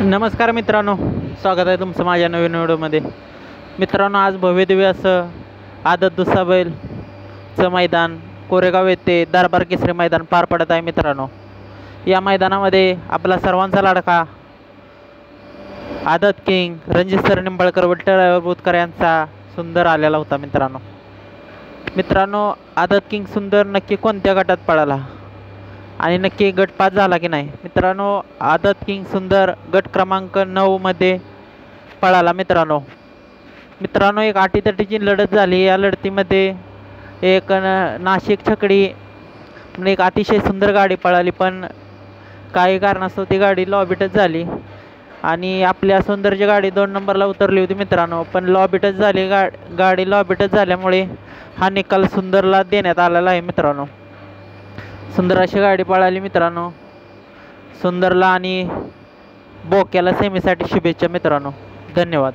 नमस्कार मित्रांनो स्वागत आहे तुमचं माझ्या नवीन व्हिडिओमध्ये. मित्रांनो आज भव्यदिव्य असं आदत दुसरा बैलचं मैदान कोरेगाव येथे दरबार केसरी मैदान पार पडत आहे मित्रांनो. या मैदानामध्ये आपला सर्वांचा लाडका आदत किंग रणजित सर निंबाळकर विठ्ठल बोतकर यांचा सुंदर आलेला होता मित्रांनो. मित्रांनो आदत किंग सुंदर नक्की कोणत्या गटात पळाला? आणि नक्की गट पास झाला की नाही. मित्रांनो आदत किंग सुंदर गट क्रमांक नऊमध्ये पळाला मित्रांनो. मित्रांनो एक आटीतटीची लढत झाली. या लढतीमध्ये एक नाशिक छकडी एक अतिशय सुंदर गाडी पळाली पण काही कारणास्तव ती गाडी लॉबिटच झाली. आणि आपल्या सौंदर्य गाडी दोन नंबरला उतरली होती मित्रांनो पण लॉबिटच झाली. गा गाडी लॉबिटच झाल्यामुळे हा निकाल सुंदरला देण्यात आलेला आहे मित्रांनो. सुंदर अशी गाडी पळाली मित्रांनो. सुंदरला आणि बोक्याला सेमीसाठी शुभेच्छा मित्रांनो. धन्यवाद.